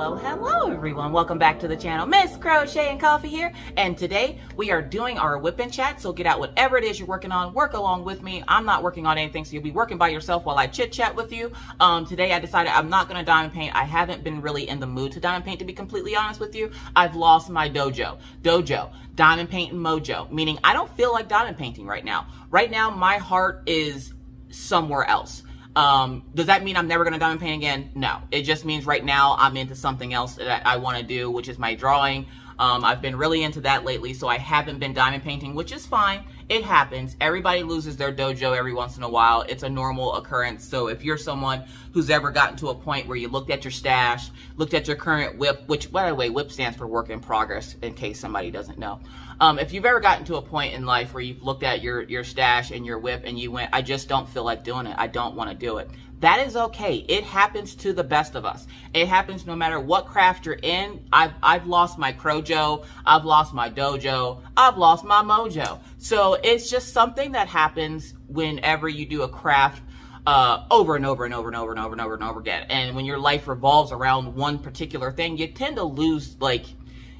hello, hello everyone. Welcome back to the channel. Miss Crochet and Coffee here. And today we are doing our WIP and chat. So get out whatever it is you're working on. Work along with me. I'm not working on anything, so you'll be working by yourself while I chit chat with you. Um, today I decided I'm not going to diamond paint. I haven't been really in the mood to diamond paint, to be completely honest with you. I've lost my dojo. Dojo. Diamond painting mojo. Meaning I don't feel like diamond painting right now. Right now my heart is somewhere else. Um, does that mean I'm never going to diamond paint again? No. It just means right now I'm into something else that I want to do, which is my drawing. Um, I've been really into that lately, so I haven't been diamond painting, which is fine. It happens. Everybody loses their dojo every once in a while. It's a normal occurrence. So if you're someone who's ever gotten to a point where you looked at your stash, looked at your current WIP, which, by the way, WIP stands for work in progress, in case somebody doesn't know. Um, if you've ever gotten to a point in life where you've looked at your, your stash and your WIP and you went, I just don't feel like doing it. I don't want to do it. That is okay. It happens to the best of us. It happens no matter what craft you're in. I've, I've lost my crojo. I've lost my dojo. I've lost my mojo. So it's just something that happens whenever you do a craft uh, over and over and over and over and over and over and over again. And when your life revolves around one particular thing, you tend to lose like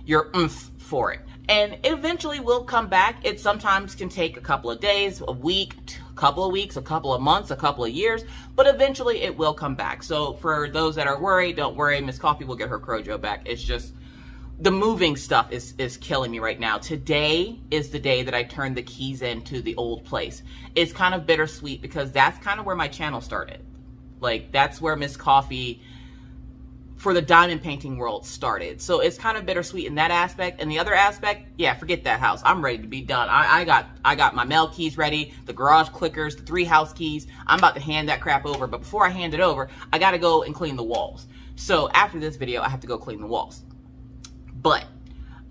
your oomph for it. And eventually will come back. It sometimes can take a couple of days, a week, a couple of weeks, a couple of months, a couple of years, but eventually it will come back. So for those that are worried, don't worry. Miss Coffee will get her Crojo back. It's just the moving stuff is is killing me right now. Today is the day that I turned the keys into the old place. It's kind of bittersweet because that's kind of where my channel started. Like that's where Miss Coffee for the diamond painting world started. So it's kind of bittersweet in that aspect. And the other aspect, yeah, forget that house. I'm ready to be done. I, I got I got my mail keys ready, the garage clickers, the three house keys. I'm about to hand that crap over. But before I hand it over, I got to go and clean the walls. So after this video, I have to go clean the walls. But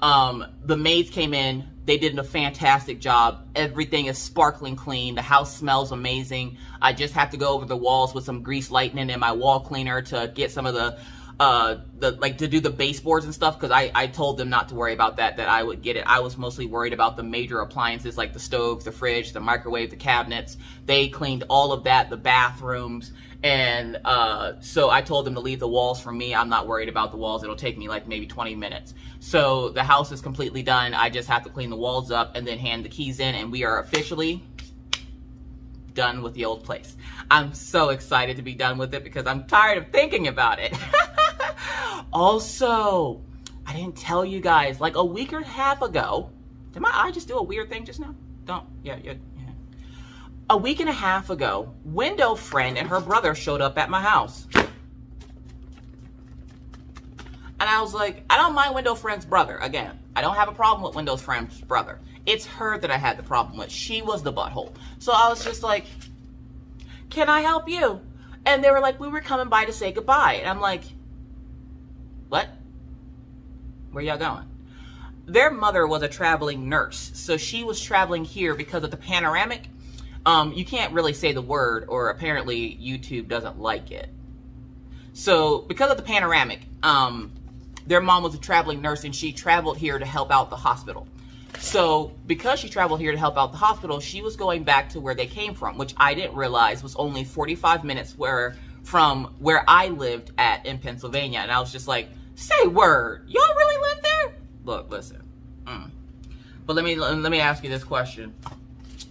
um, the maids came in. They did a fantastic job. Everything is sparkling clean. The house smells amazing. I just have to go over the walls with some grease lightning and my wall cleaner to get some of the uh, the like to do the baseboards and stuff because I, I told them not to worry about that, that I would get it. I was mostly worried about the major appliances like the stove, the fridge, the microwave, the cabinets. They cleaned all of that, the bathrooms. And uh, so I told them to leave the walls for me. I'm not worried about the walls. It'll take me like maybe 20 minutes. So the house is completely done. I just have to clean the walls up and then hand the keys in and we are officially done with the old place. I'm so excited to be done with it because I'm tired of thinking about it. Also, I didn't tell you guys, like a week or a half ago, did my eye just do a weird thing just now? Don't, yeah, yeah, yeah. A week and a half ago, window friend and her brother showed up at my house. And I was like, I don't mind window friend's brother. Again, I don't have a problem with window friend's brother. It's her that I had the problem with. She was the butthole. So I was just like, can I help you? And they were like, we were coming by to say goodbye. And I'm like, what? Where y'all going? Their mother was a traveling nurse, so she was traveling here because of the panoramic. Um, you can't really say the word, or apparently YouTube doesn't like it. So because of the panoramic, um, their mom was a traveling nurse and she traveled here to help out the hospital. So because she traveled here to help out the hospital, she was going back to where they came from, which I didn't realize was only 45 minutes where from where I lived at in Pennsylvania. And I was just like, Say word. Y'all really live there? Look, listen. Mm. But let me let me ask you this question.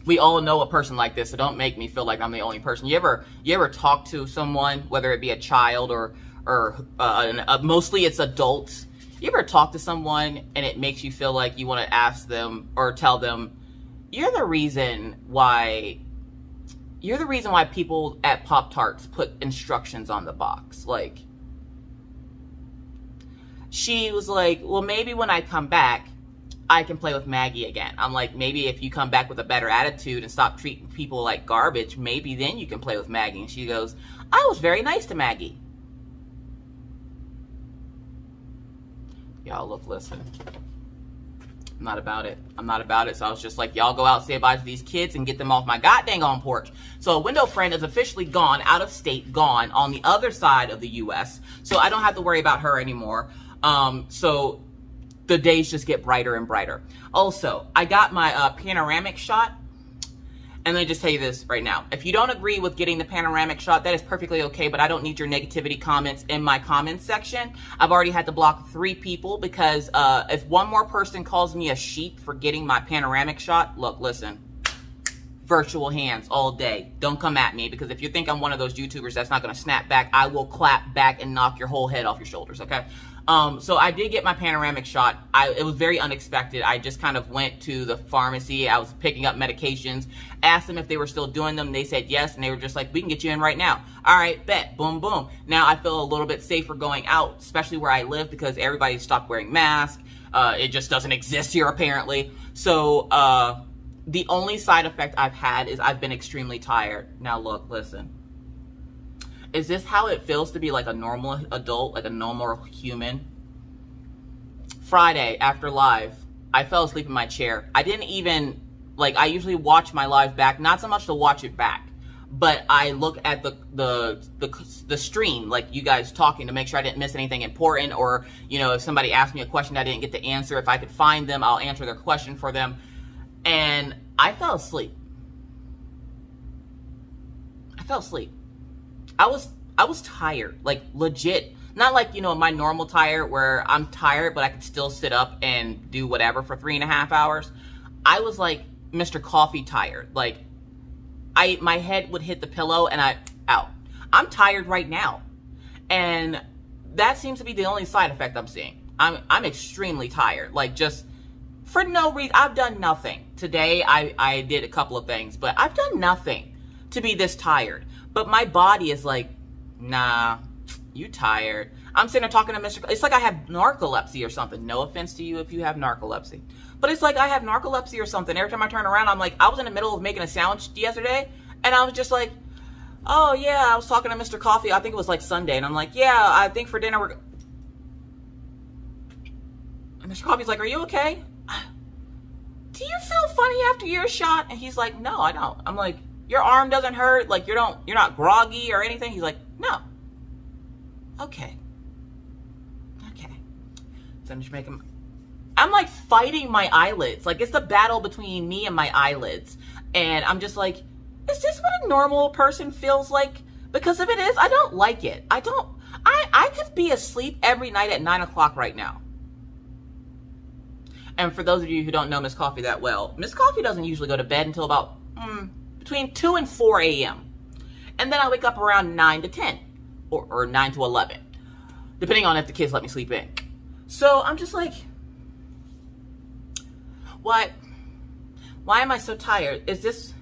We all know a person like this, so don't make me feel like I'm the only person. You ever you ever talk to someone, whether it be a child or or uh, uh, mostly it's adults. You ever talk to someone and it makes you feel like you want to ask them or tell them, you're the reason why you're the reason why people at Pop Tarts put instructions on the box. Like, she was like, well, maybe when I come back, I can play with Maggie again. I'm like, maybe if you come back with a better attitude and stop treating people like garbage, maybe then you can play with Maggie. And she goes, I was very nice to Maggie. Y'all look, listen. I'm not about it. I'm not about it. So I was just like, y'all go out, say bye to these kids and get them off my goddamn on porch. So a window friend is officially gone, out of state, gone on the other side of the U.S. So I don't have to worry about her anymore. Um, so the days just get brighter and brighter. Also, I got my uh, panoramic shot and let me just tell you this right now. If you don't agree with getting the panoramic shot, that is perfectly okay, but I don't need your negativity comments in my comments section. I've already had to block three people because uh, if one more person calls me a sheep for getting my panoramic shot, look, listen, virtual hands all day. Don't come at me because if you think I'm one of those YouTubers that's not going to snap back, I will clap back and knock your whole head off your shoulders, okay? Um, so I did get my panoramic shot. I, it was very unexpected. I just kind of went to the pharmacy. I was picking up medications, asked them if they were still doing them. They said yes, and they were just like, we can get you in right now. All right, bet, boom, boom. Now I feel a little bit safer going out, especially where I live because everybody stopped wearing masks. Uh, it just doesn't exist here apparently. So uh, the only side effect I've had is I've been extremely tired. Now look, listen is this how it feels to be like a normal adult, like a normal human? Friday after live, I fell asleep in my chair. I didn't even, like, I usually watch my live back, not so much to watch it back, but I look at the, the, the, the stream, like you guys talking to make sure I didn't miss anything important or, you know, if somebody asked me a question I didn't get to answer, if I could find them, I'll answer their question for them. And I fell asleep. I fell asleep. I was I was tired, like legit. Not like, you know, my normal tired where I'm tired, but I could still sit up and do whatever for three and a half hours. I was like Mr. Coffee tired. Like I my head would hit the pillow and I out. I'm tired right now. And that seems to be the only side effect I'm seeing. I'm I'm extremely tired. Like just for no reason. I've done nothing. Today I, I did a couple of things, but I've done nothing to be this tired. But my body is like, nah, you tired. I'm sitting there talking to Mr. It's like I have narcolepsy or something. No offense to you if you have narcolepsy. But it's like I have narcolepsy or something. Every time I turn around, I'm like, I was in the middle of making a sandwich yesterday, and I was just like, oh, yeah, I was talking to Mr. Coffee. I think it was like Sunday, and I'm like, yeah, I think for dinner we're... And Mr. Coffee's like, are you okay? Do you feel funny after your shot? And he's like, no, I don't. I'm like, your arm doesn't hurt, like you don't you're not groggy or anything. He's like, no. Okay. Okay. So I'm just making I'm like fighting my eyelids. Like it's the battle between me and my eyelids. And I'm just like, is this what a normal person feels like? Because if it is, I don't like it. I don't I I could be asleep every night at nine o'clock right now. And for those of you who don't know Miss Coffee that well, Miss Coffee doesn't usually go to bed until about mm, between 2 and 4 a.m. And then I wake up around 9 to 10 or, or 9 to 11, depending on if the kids let me sleep in. So I'm just like, what? Why am I so tired? Is this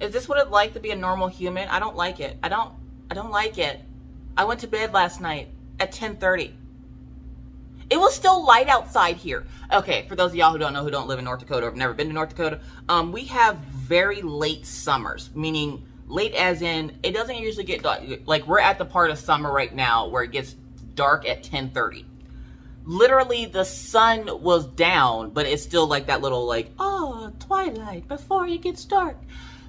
is this what it's like to be a normal human? I don't like it. I don't I don't like it. I went to bed last night at 10:30. It was still light outside here. Okay, for those of y'all who don't know, who don't live in North Dakota or have never been to North Dakota, um, we have very late summers, meaning late as in it doesn't usually get dark. Like we're at the part of summer right now where it gets dark at 10:30. Literally, the sun was down, but it's still like that little like oh twilight before it gets dark.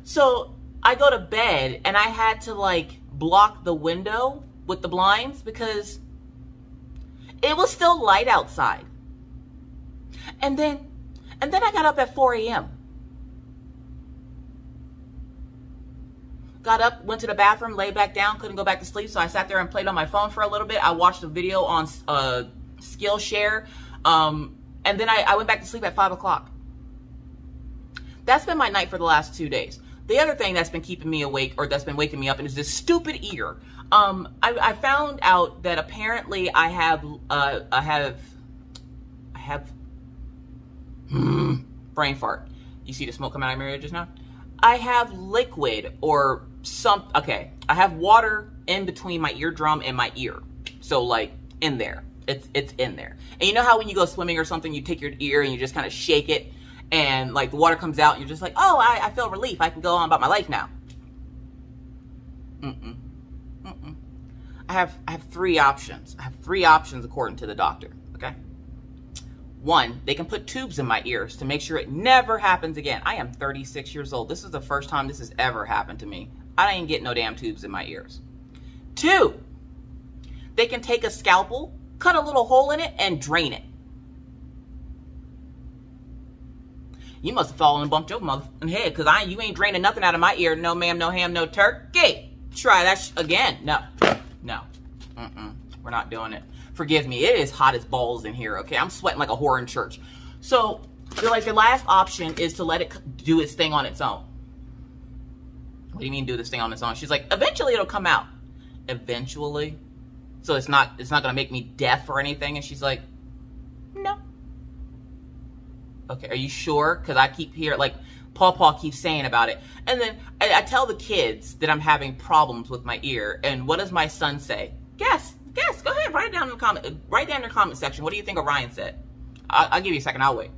So I go to bed and I had to like block the window with the blinds because it was still light outside. And then, and then I got up at 4 a.m. Got up, went to the bathroom, lay back down, couldn't go back to sleep. So I sat there and played on my phone for a little bit. I watched a video on uh, Skillshare. Um, and then I, I went back to sleep at 5 o'clock. That's been my night for the last two days. The other thing that's been keeping me awake or that's been waking me up is this stupid ear. Um, I, I found out that apparently I have, uh, I have, I have, hmm, brain fart. You see the smoke coming out of my ear just now? I have liquid or some, okay, I have water in between my eardrum and my ear. So like in there, it's, it's in there. And you know how when you go swimming or something, you take your ear and you just kind of shake it and like the water comes out you're just like, oh, I, I feel relief. I can go on about my life now. Mm-mm. Mm-mm. I have I have three options. I have three options according to the doctor. Okay. One, they can put tubes in my ears to make sure it never happens again. I am 36 years old. This is the first time this has ever happened to me. I didn't get no damn tubes in my ears. Two, they can take a scalpel, cut a little hole in it, and drain it. You must have fallen and bumped your motherfucking head because I you ain't draining nothing out of my ear. No ma'am, no ham, no turkey. Try that again. No, no. Mm-mm. We're not doing it. Forgive me. It is hot as balls in here, okay? I'm sweating like a whore in church. So, like, the last option is to let it do its thing on its own. What do you mean do this thing on its own? She's like, eventually it'll come out. Eventually? So it's not it's not gonna make me deaf or anything? And she's like. Okay, are you sure? Because I keep hearing, like, Paw Paw keeps saying about it. And then I, I, tell the kids that I'm having problems with my ear. And what does my son say? Guess, guess. Go ahead, write it down in the comment. Write down in the comment section. What do you think Orion said? I'll, I'll give you a second. I'll wait.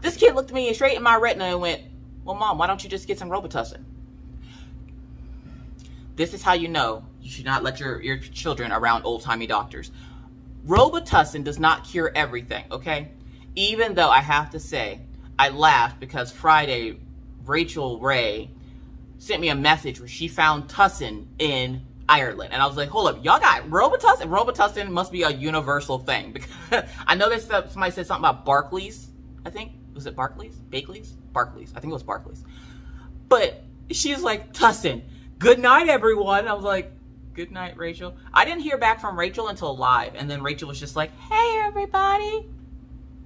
This kid looked at me straight in my retina and went, well, mom, why don't you just get some Robitussin? This is how you know you should not let your, your children around old-timey doctors. Robitussin does not cure everything, okay? Even though I have to say, I laughed because Friday, Rachel Ray sent me a message where she found Tussin in Ireland. And I was like, hold up, y'all got Robitussin? Robitussin must be a universal thing. Because I know there's somebody said something about Barclays, I think. Was it Barclays? Bakeley's? Barclays. I think it was Barclays. But she's like, Tussin, good night, everyone. I was like, good night, Rachel. I didn't hear back from Rachel until live. And then Rachel was just like, hey, everybody.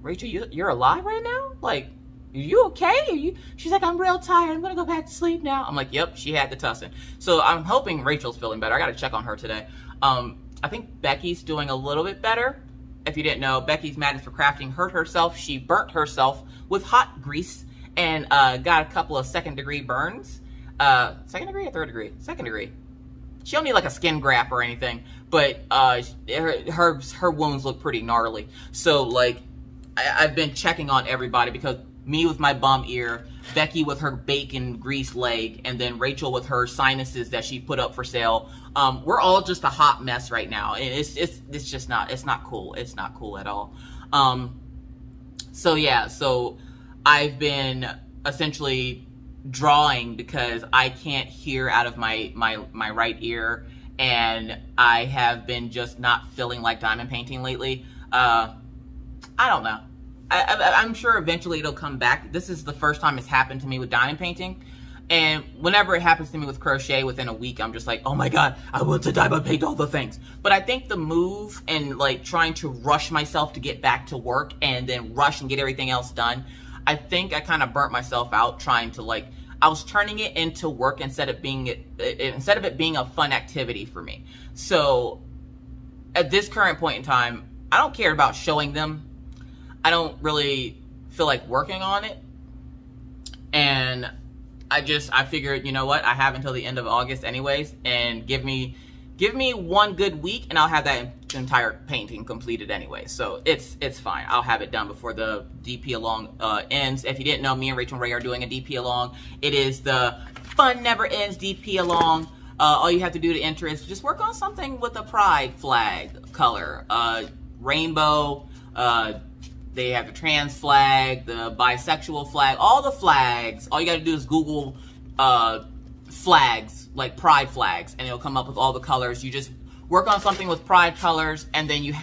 Rachel, you, you're alive right now? Like, are you okay? Are you? She's like, I'm real tired. I'm to go back to sleep now. I'm like, yep, she had the tussin. So I'm hoping Rachel's feeling better. I got to check on her today. Um, I think Becky's doing a little bit better. If you didn't know, Becky's Madness for Crafting hurt herself. She burnt herself with hot grease and uh, got a couple of second degree burns. Uh, second degree or third degree? Second degree. She don't need like a skin graft or anything, but uh, her, her, her wounds look pretty gnarly. So like, I, I've been checking on everybody because me with my bum ear, Becky with her bacon grease leg, and then Rachel with her sinuses that she put up for sale. Um, we're all just a hot mess right now, and it's it's it's just not it's not cool. It's not cool at all. Um, so yeah, so I've been essentially drawing because I can't hear out of my my my right ear, and I have been just not feeling like diamond painting lately. Uh, I don't know. I, am sure eventually it'll come back. This is the first time it's happened to me with diamond painting. And whenever it happens to me with crochet within a week, I'm just like, oh my God, I want to diamond paint all the things. But I think the move and like trying to rush myself to get back to work and then rush and get everything else done, I think I kind of burnt myself out trying to like, I was turning it into work instead of being it, instead of it being a fun activity for me. So at this current point in time, I don't care about showing them I don't really feel like working on it. And I just I figured, you know what, I have until the end of August anyways, and give me give me one good week and I'll have that entire painting completed anyway. So it's it's fine. I'll have it done before the DP along uh, ends. If you didn't know, me and Rachel Ray are doing a DP along. It is the Fun Never Ends DP along. Uh, all you have to do to enter is just work on something with a pride flag color, uh, rainbow, uh, they have the trans flag, the bisexual flag, all the flags. All you got to do is Google uh, flags, like pride flags, and it'll come up with all the colors. You just work on something with pride colors, and then you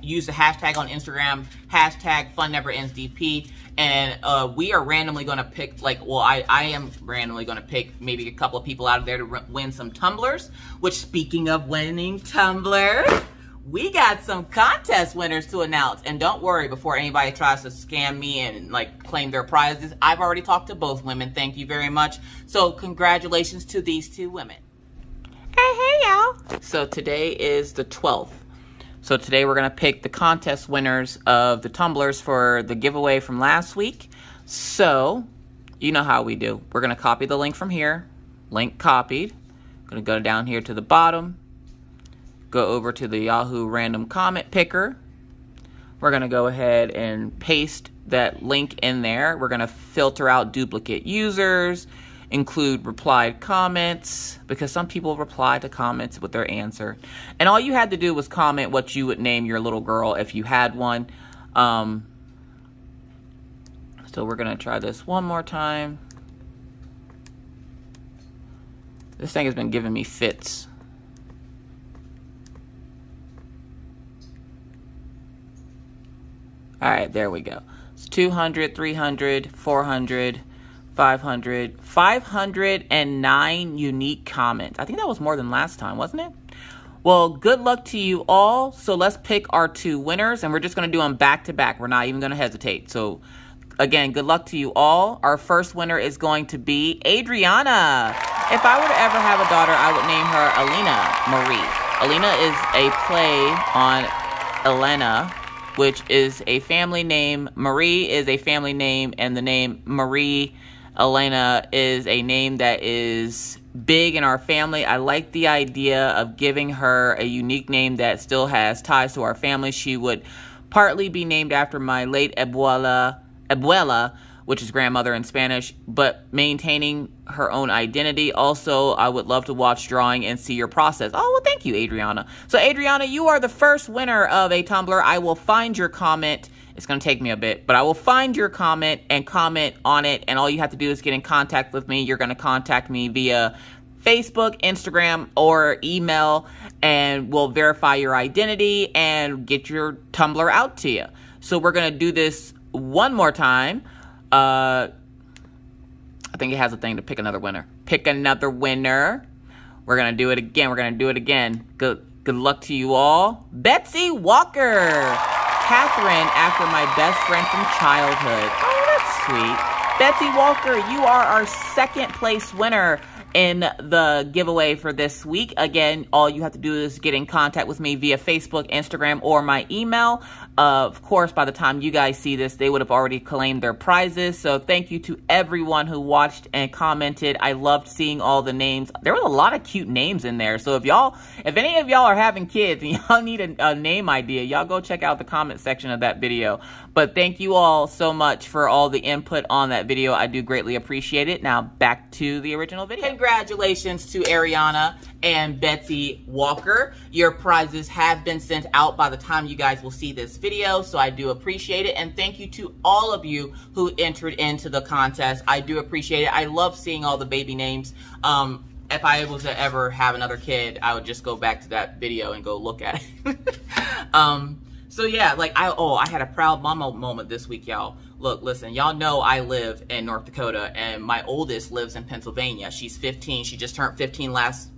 use the hashtag on Instagram, hashtag Fun Never Ends DP, and uh, we are randomly going to pick, like, well, I, I am randomly going to pick maybe a couple of people out of there to win some tumblers, which, speaking of winning tumblers, we got some contest winners to announce. And don't worry, before anybody tries to scam me and like claim their prizes, I've already talked to both women. Thank you very much. So congratulations to these two women. Hey, hey, y'all. So today is the 12th. So today we're going to pick the contest winners of the tumblers for the giveaway from last week. So, you know how we do. We're going to copy the link from here. Link copied. Going to go down here to the bottom go over to the Yahoo random comment picker. We're going to go ahead and paste that link in there. We're going to filter out duplicate users, include replied comments, because some people reply to comments with their answer. And all you had to do was comment what you would name your little girl if you had one. Um, so we're going to try this one more time. This thing has been giving me fits. All right, there we go. It's 200, 300, 400, 500, 509 unique comments. I think that was more than last time, wasn't it? Well, good luck to you all. So let's pick our two winners, and we're just going to do them back to back. We're not even going to hesitate. So, again, good luck to you all. Our first winner is going to be Adriana. If I were to ever have a daughter, I would name her Alina Marie. Alina is a play on Elena, which is a family name. Marie is a family name, and the name Marie Elena is a name that is big in our family. I like the idea of giving her a unique name that still has ties to our family. She would partly be named after my late abuela, abuela, which is grandmother in Spanish, but maintaining her own identity. Also, I would love to watch drawing and see your process. Oh, well, thank you, Adriana. So, Adriana, you are the first winner of a Tumbler. I will find your comment it's going to take me a bit, but I will find your comment and comment on it. And all you have to do is get in contact with me. You're going to contact me via Facebook, Instagram, or email, and we'll verify your identity and get your Tumbler out to you. So we're going to do this one more time. Uh, I think it has a thing to pick another winner. Pick another winner. We're to do it again. We're to do it again. Good, good luck to you all. Betsy Walker. Catherine after my best friend from childhood. Oh, that's sweet. Betsy Walker, you are our second place winner in the giveaway for this week. Again, all you have to do is get in contact with me via Facebook, Instagram, or my email. Of course, by the time you guys see this, they would have already claimed their prizes. So thank you to everyone who watched and commented. I loved seeing all the names. There were a lot of cute names in there. So if y'all, if any of y'all are having kids and y'all need a, a name idea, y'all go check out the comment section of that video. But thank you all so much for all the input on that video. I do greatly appreciate it. Now back to the original video. Congratulations to Ariana and Betsy Walker. Your prizes have been sent out by the time you guys will see this video, so I do appreciate it. And thank you to all of you who entered into the contest. I do appreciate it. I love seeing all the baby names. Um, if I was to ever have another kid, I would just go back to that video and go look at it. um, so yeah, like I oh I had a proud mama moment this week, y'all. Look, listen, y'all know I live in North Dakota, and my oldest lives in Pennsylvania. She's 15. She just turned 15 last.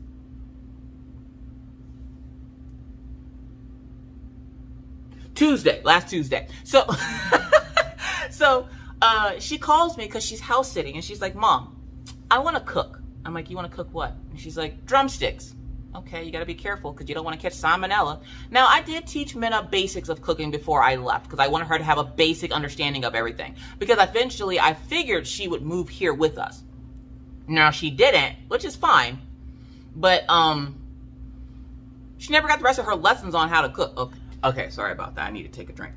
Tuesday, last Tuesday. So, so uh, she calls me because she's house sitting, and she's like, "Mom, I want to cook." I'm like, "You want to cook what?" And she's like, "Drumsticks." Okay, you got to be careful because you don't want to catch salmonella. Now, I did teach Minna basics of cooking before I left because I wanted her to have a basic understanding of everything. Because eventually I figured she would move here with us. Now, she didn't, which is fine. But, um, she never got the rest of her lessons on how to cook. Okay, okay sorry about that. I need to take a drink.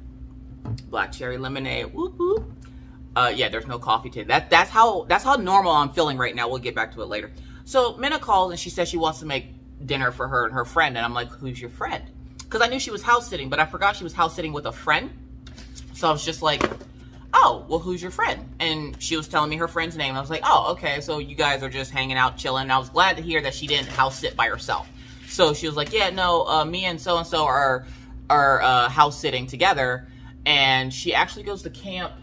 Black cherry lemonade. Whoop, whoop. Uh, yeah, there's no coffee today. That, that's how, that's how normal I'm feeling right now. We'll get back to it later. So Minna calls and she says she wants to make dinner for her and her friend. And I'm like, who's your friend? Because I knew she was house sitting, but I forgot she was house sitting with a friend. So I was just like, oh, well, who's your friend? And she was telling me her friend's name. I was like, oh, okay, so you guys are just hanging out, chilling. And I was glad to hear that she didn't house sit by herself. So she was like, yeah, no, uh, me and so-and-so are, are uh, house sitting together. And she actually goes to camp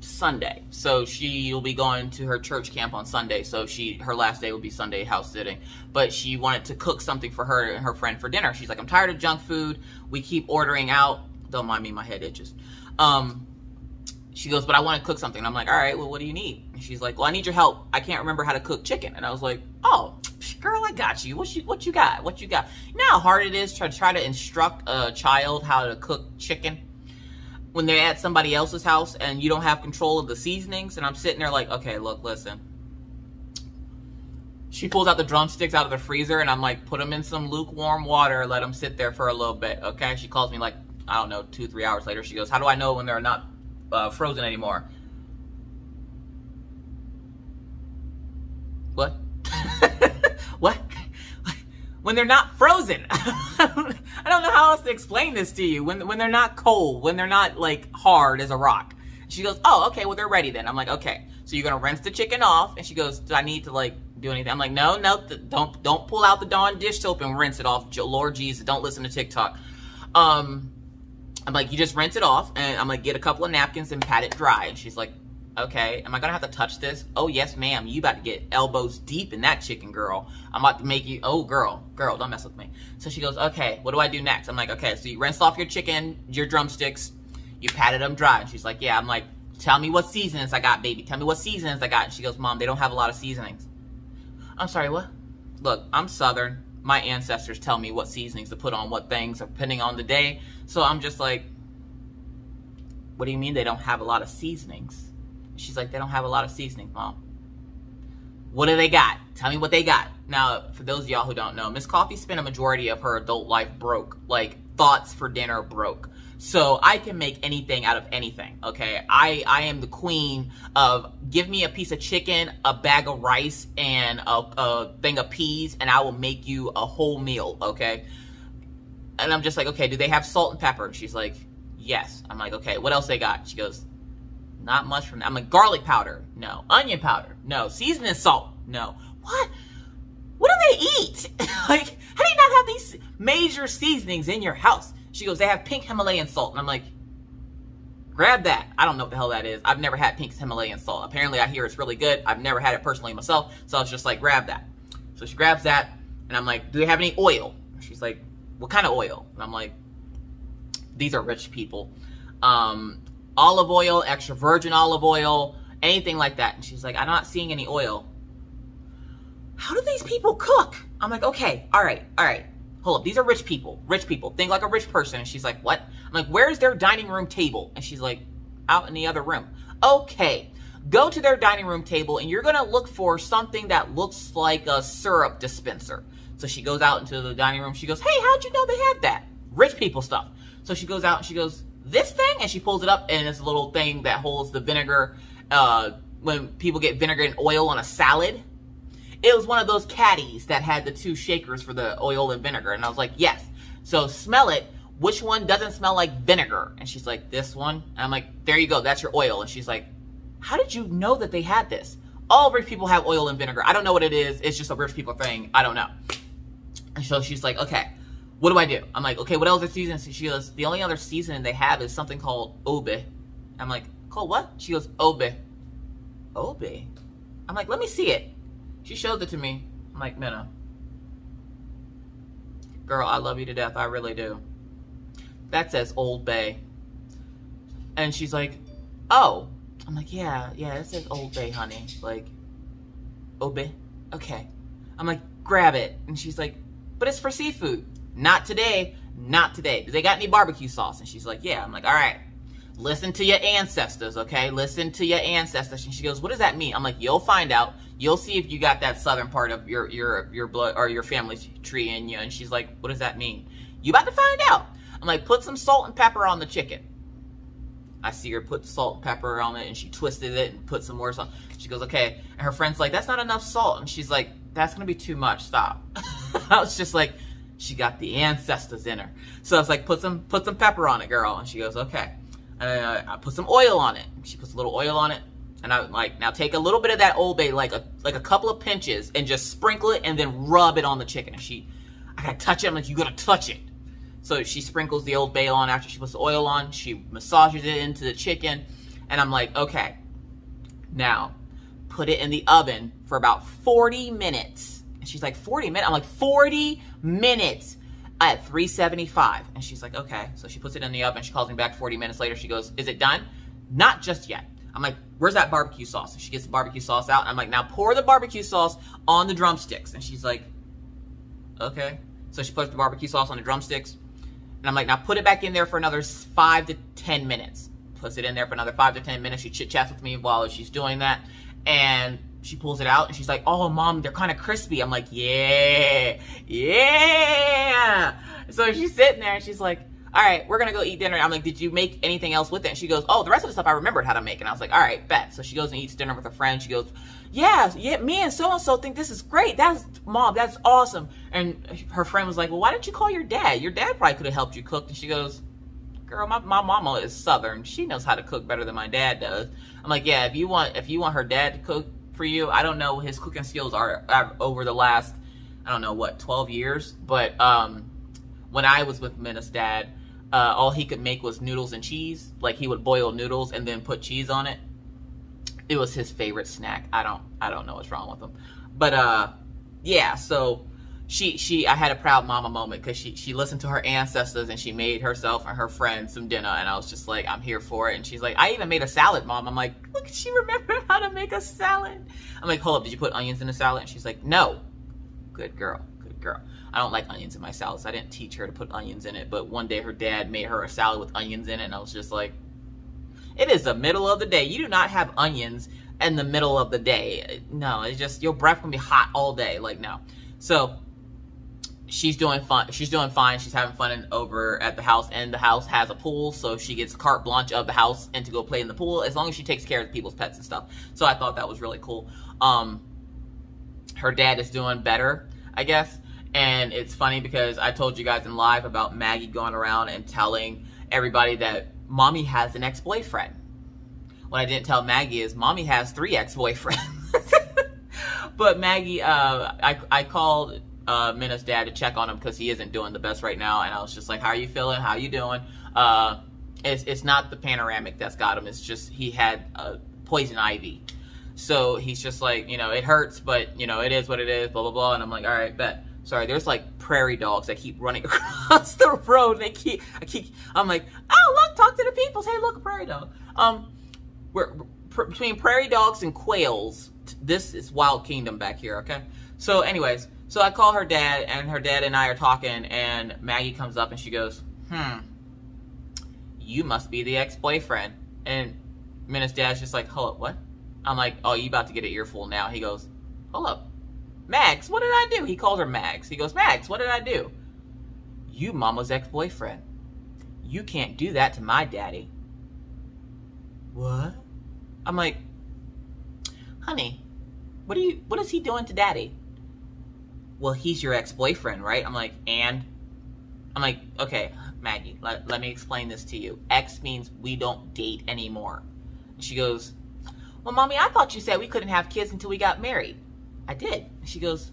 Sunday. So she'll be going to her church camp on Sunday. So she her last day will be Sunday house sitting. But she wanted to cook something for her and her friend for dinner. She's like, I'm tired of junk food. We keep ordering out. Don't mind me, my head itches. Um, she goes, but I want to cook something. I'm like, all right, well, what do you need? And she's like, well, I need your help. I can't remember how to cook chicken. And I was like, oh, girl, I got you. What you what you got? What you got? You know how hard it is to try to instruct a child how to cook chicken? when they're at somebody else's house and you don't have control of the seasonings. And I'm sitting there like, okay, look, listen. She pulls out the drumsticks out of the freezer and I'm like, put them in some lukewarm water, let them sit there for a little bit, okay? She calls me like, I don't know, two, three hours later. She goes, how do I know when they're not uh, frozen anymore? What? what? when they're not frozen. I don't know how else to explain this to you. When when they're not cold, when they're not like hard as a rock. She goes, "Oh, okay. Well, they're ready then." I'm like, "Okay." So you're gonna rinse the chicken off, and she goes, "Do I need to like do anything?" I'm like, "No, no. Don't don't pull out the Dawn dish soap and rinse it off. Lord Jesus, don't listen to TikTok." Um, I'm like, you just rinse it off, and I'm like, get a couple of napkins and pat it dry. And she's like, okay, am I gonna have to touch this? Oh, yes, ma'am. You about to get elbows deep in that chicken, girl. I'm about to make you, oh, girl, girl, don't mess with me. So she goes, okay, what do I do next? I'm like, okay, so you rinse off your chicken, your drumsticks, you patted them dry. And she's like, yeah. I'm like, tell me what seasonings I got, baby. Tell me what seasonings I got. And she goes, mom, they don't have a lot of seasonings. I'm sorry, what? Look, I'm Southern. My ancestors tell me what seasonings to put on what things, depending on the day. So I'm just like, what do you mean they don't have a lot of seasonings? She's like, they don't have a lot of seasonings, mom. What do they got? Tell me what they got. Now, for those of y'all who don't know, Miss Coffee spent a majority of her adult life broke. Like, thoughts for dinner broke. So I can make anything out of anything, okay? I, I am the queen of give me a piece of chicken, a bag of rice, and a, a thing of peas, and I will make you a whole meal, okay? And I'm just like, okay, do they have salt and pepper? She's like, yes. I'm like, okay, what else they got? She goes, not mushroom. I'm like, garlic powder? No. Onion powder? No. Seasoning salt? No. What? What do they eat? like, how do you not have these major seasonings in your house? She goes, they have pink Himalayan salt. And I'm like, grab that. I don't know what the hell that is. I've never had pink Himalayan salt. Apparently, I hear it's really good. I've never had it personally myself. So I was just like, grab that. So she grabs that. And I'm like, do they have any oil? She's like, what kind of oil? And I'm like, these are rich people. Um, olive oil, extra virgin olive oil, anything like that. And she's like, I'm not seeing any oil. How do these people cook? I'm like, okay, all right, all right. Hold up, these are rich people, rich people. Think like a rich person. And she's like, what? I'm like, where's their dining room table? And she's like, out in the other room. Okay, go to their dining room table and you're gonna look for something that looks like a syrup dispenser. So she goes out into the dining room. She goes, hey, how'd you know they had that? Rich people stuff. So she goes out and she goes, this thing? And she pulls it up and it's a little thing that holds the vinegar. Uh, when people get vinegar and oil on a salad, it was one of those caddies that had the two shakers for the oil and vinegar. And I was like, yes. So smell it. Which one doesn't smell like vinegar? And she's like, this one. And I'm like, there you go. That's your oil. And she's like, how did you know that they had this? All rich people have oil and vinegar. I don't know what it is. It's just a rich people thing. I don't know. And so she's like, okay what do I do? I'm like, okay, what else is season? She goes, the only other season they have is something called obe. I'm like, called what? She goes, obe. Obe? I'm like, let me see it. She showed it to me. I'm like, Minna. Girl, I love you to death. I really do. That says Old Bay. And she's like, oh. I'm like, yeah, yeah, it says Old Bay, honey. Like, Obe? Okay. I'm like, grab it. And she's like, but it's for seafood. Not today. Not today. Do they got any barbecue sauce? And she's like, yeah. I'm like, all right. Listen to your ancestors, okay? Listen to your ancestors. And she goes, what does that mean? I'm like, you'll find out. You'll see if you got that southern part of your your your blood or your family tree in you. And she's like, what does that mean? You about to find out. I'm like, put some salt and pepper on the chicken. I see her put salt and pepper on it and she twisted it and put some more salt. She goes, okay. And her friend's like, that's not enough salt. And she's like, that's going to be too much. Stop. I was just like, she got the ancestors in her. So I was like, put some put some pepper on it, girl. And she goes, okay. And I, I put some oil on it. She puts a little oil on it. And I'm like, now take a little bit of that Old Bay, like a like a couple of pinches, and just sprinkle it and then rub it on the chicken. And she, I gotta touch it. I'm like, you gotta touch it. So she sprinkles the Old Bay on after she puts the oil on. She massages it into the chicken. And I'm like, okay, now put it in the oven for about 40 minutes and she's like, 40 minutes? I'm like, 40 minutes at 375. And she's like, okay. So she puts it in the oven. She calls me back 40 minutes later. She goes, is it done? Not just yet. I'm like, where's that barbecue sauce? And she gets the barbecue sauce out. I'm like, now pour the barbecue sauce on the drumsticks. And she's like, okay. So she puts the barbecue sauce on the drumsticks. And I'm like, now put it back in there for another five to 10 minutes. Puts it in there for another five to 10 minutes. She chit chats with me while she's doing that. And she pulls it out and she's like, oh, mom, they're kind of crispy. I'm like, yeah, yeah. So she's sitting there and she's like, all right, we're going to go eat dinner. I'm like, did you make anything else with it? And she goes, oh, the rest of the stuff I remembered how to make. And I was like, all right, bet. So she goes and eats dinner with her friend. She goes, yeah, yeah, me and so-and-so think this is great. That's, mom, that's awesome. And her friend was like, well, why didn't you call your dad? Your dad probably could have helped you cook. And she goes, girl, my, my mama is Southern. She knows how to cook better than my dad does. I'm like, yeah, if you want, if you want her dad to cook, for you. I don't know his cooking skills are, over the last, I don't know what, 12 years. But um, when I was with Minna's dad, uh, all he could make was noodles and cheese. Like he would boil noodles and then put cheese on it. It was his favorite snack. I don't I don't know what's wrong with him, but uh, yeah. So she she I had a proud mama moment because she she listened to her ancestors and she made herself and her friends some dinner and I was just like I'm here for it and she's like I even made a salad mom I'm like look she remembered how to make a salad I'm like hold up did you put onions in the salad and she's like no good girl good girl I don't like onions in my salad so I didn't teach her to put onions in it but one day her dad made her a salad with onions in it and I was just like it is the middle of the day. You do not have onions in the middle of the day. No, it's just your breath can be hot all day. Like no. So she's doing fun. She's doing fine. She's having fun over at the house, and the house has a pool, so she gets carte blanche of the house and to go play in the pool as long as she takes care of people's pets and stuff. So I thought that was really cool. Um, her dad is doing better, I guess. And it's funny because I told you guys in live about Maggie going around and telling everybody that mommy has an ex-boyfriend. What I didn't tell Maggie is mommy has three ex-boyfriends. but Maggie, uh, I, I called uh, Minna's dad to check on him because he isn't doing the best right now. And I was just like, how are you feeling? How you doing? Uh, it's, it's not the panoramic that's got him. It's just he had a poison ivy. So he's just like, you know, it hurts, but, you know, it is what it is, blah, blah, blah. And I'm like, all right, bet. Sorry, there's like prairie dogs that keep running across the road. They keep, I keep, I'm like, oh look, talk to the people. Say, look, prairie dog. Um, we're pr between prairie dogs and quails. This is wild kingdom back here. Okay. So, anyways, so I call her dad, and her dad and I are talking, and Maggie comes up and she goes, "Hmm, you must be the ex-boyfriend." And Minna's dad's just like, "Hold up, what?" I'm like, "Oh, you about to get an earful now?" He goes, "Hold up." Max, what did I do? He calls her Max. He goes, Max, what did I do? You mama's ex-boyfriend. You can't do that to my daddy. What? I'm like, honey, what are you what is he doing to daddy? Well, he's your ex-boyfriend, right? I'm like, and I'm like, okay, Maggie, let, let me explain this to you. Ex means we don't date anymore. She goes, well, mommy, I thought you said we couldn't have kids until we got married. I did. She goes,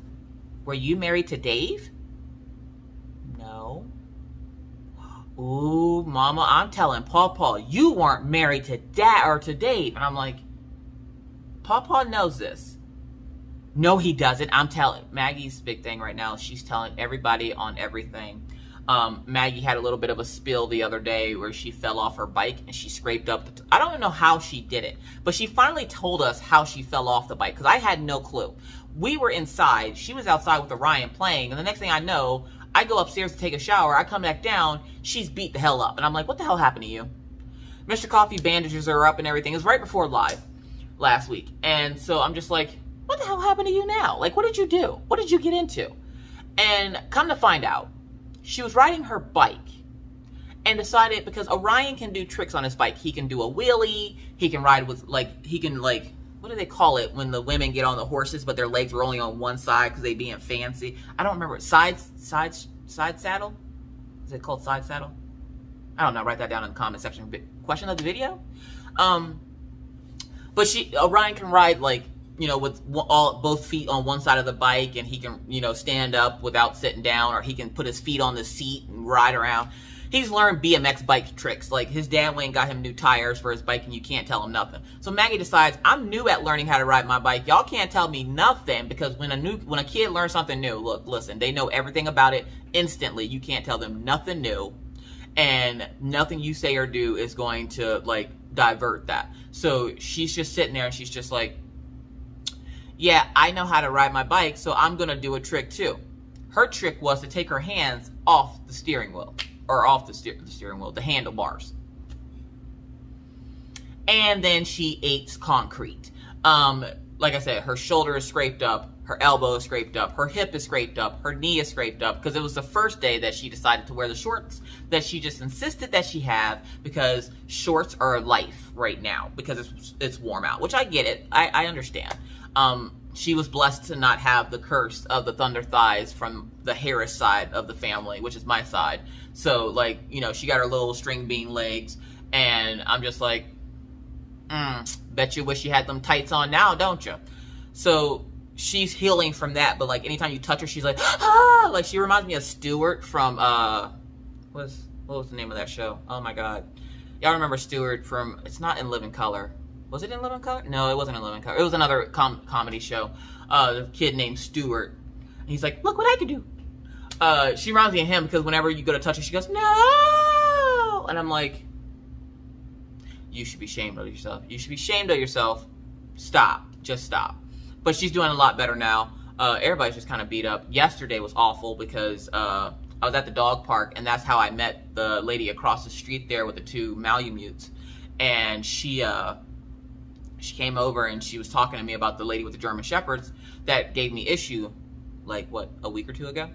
Were you married to Dave? No. Ooh, mama, I'm telling Pawpaw, you weren't married to dad or to Dave. And I'm like, Pawpaw knows this. No, he doesn't. I'm telling Maggie's big thing right now. She's telling everybody on everything. Um, Maggie had a little bit of a spill the other day where she fell off her bike and she scraped up. I don't know how she did it, but she finally told us how she fell off the bike because I had no clue we were inside. She was outside with Orion playing. And the next thing I know, I go upstairs to take a shower. I come back down. She's beat the hell up. And I'm like, what the hell happened to you? Mr. Coffee bandages her up and everything. It was right before live last week. And so I'm just like, what the hell happened to you now? Like, what did you do? What did you get into? And come to find out, she was riding her bike and decided because Orion can do tricks on his bike. He can do a wheelie. He can ride with, like, he can, like, what do they call it when the women get on the horses but their legs were only on one side because they being fancy? I don't remember. Side side side saddle? Is it called side saddle? I don't know. Write that down in the comment section. Question of the video. Um, but she Orion can ride like you know with all both feet on one side of the bike, and he can you know stand up without sitting down, or he can put his feet on the seat and ride around he's learned BMX bike tricks. Like his dad went and got him new tires for his bike and you can't tell him nothing. So Maggie decides, I'm new at learning how to ride my bike. Y'all can't tell me nothing because when a new when a kid learns something new, look, listen, they know everything about it instantly. You can't tell them nothing new. And nothing you say or do is going to like divert that. So she's just sitting there and she's just like, yeah, I know how to ride my bike, so I'm going to do a trick too. Her trick was to take her hands off the steering wheel or off the, steer, the steering wheel, the handlebars. And then she ate concrete. Um, like I said, her shoulder is scraped up, her elbow is scraped up, her hip is scraped up, her knee is scraped up because it was the first day that she decided to wear the shorts that she just insisted that she have because shorts are life right now because it's it's warm out, which I get it. I, I understand. Um, she was blessed to not have the curse of the thunder thighs from the Harris side of the family, which is my side. So, like, you know, she got her little string bean legs, and I'm just like, mm, bet you wish you had them tights on now, don't you? So she's healing from that, but like anytime you touch her, she's like, ah, like she reminds me of Stewart from uh, was what was the name of that show? Oh my god. Y'all remember Stewart from, it's not in Living Color. Was it in Living Color? No, it wasn't in Living Color. It was another com- comedy show. Uh, the kid named Stewart. And he's like, look what I can do. Uh, she reminds me of him because whenever you go to touch her, she goes, no! And I'm like, you should be ashamed of yourself. You should be ashamed of yourself. Stop. Just stop. But she's doing a lot better now. Uh, everybody's just kind of beat up. Yesterday was awful because uh, I was at the dog park, and that's how I met the lady across the street there with the two Malamutes. And she, uh, she came over and she was talking to me about the lady with the German Shepherds that gave me issue, like what a week or two ago.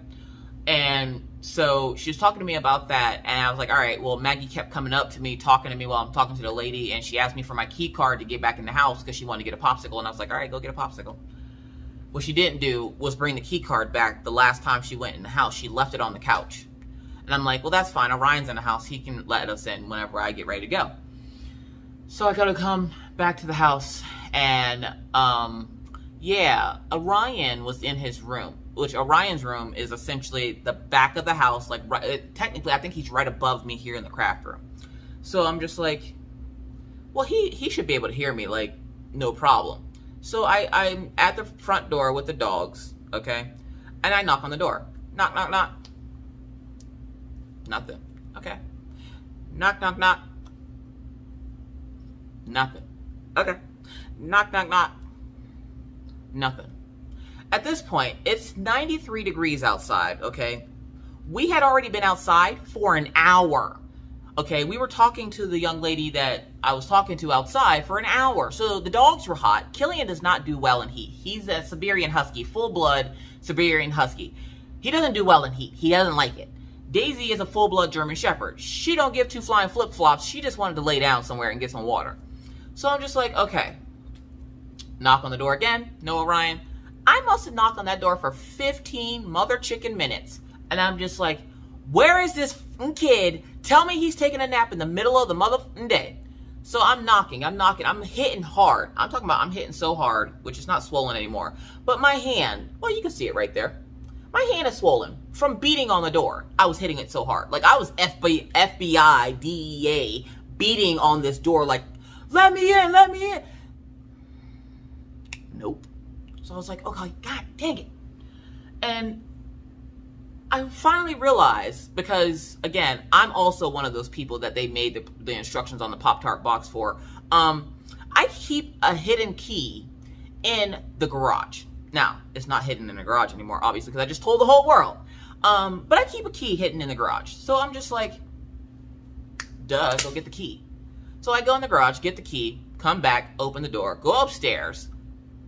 And so she was talking to me about that, and I was like, all right, well, Maggie kept coming up to me, talking to me while I'm talking to the lady, and she asked me for my key card to get back in the house because she wanted to get a popsicle, and I was like, all right, go get a popsicle. What she didn't do was bring the key card back the last time she went in the house. She left it on the couch. And I'm like, well, that's fine. Orion's in the house. He can let us in whenever I get ready to go. So I gotta come back to the house, and um, yeah, Orion was in his room, which Orion's room is essentially the back of the house. Like, right, technically, I think he's right above me here in the craft room. So I'm just like, well, he he should be able to hear me, like, no problem. So I I'm at the front door with the dogs, okay, and I knock on the door. Knock, knock, knock. Nothing. Okay. Knock, knock, knock. Nothing. Okay. Knock, knock, knock. Nothing. At this point, it's 93 degrees outside, okay? We had already been outside for an hour. Okay, we were talking to the young lady that I was talking to outside for an hour. So the dogs were hot. Killian does not do well in heat. He's a Siberian Husky, full blood Siberian Husky. He doesn't do well in heat. He doesn't like it. Daisy is a full blood German Shepherd. She don't give two flying flip flops. She just wanted to lay down somewhere and get some water. So I'm just like, okay. Knock on the door again. No Orion. I must have knocked on that door for 15 mother chicken minutes. And I'm just like, where is this kid? Tell me he's taking a nap in the middle of the motherfucking day. So I'm knocking, I'm knocking, I'm hitting hard. I'm talking about I'm hitting so hard, which is not swollen anymore. But my hand, well, you can see it right there. My hand is swollen from beating on the door. I was hitting it so hard. Like I was FBI, FBI DEA beating on this door like let me in, let me in. Nope. So I was like, okay, God dang it. And I finally realized, because again, I'm also one of those people that they made the, the instructions on the Pop Tart box for. Um, I keep a hidden key in the garage. Now, it's not hidden in the garage anymore, obviously, because I just told the whole world. Um, but I keep a key hidden in the garage. So I'm just like, duh, go get the key. So I go in the garage, get the key, come back, open the door, go upstairs,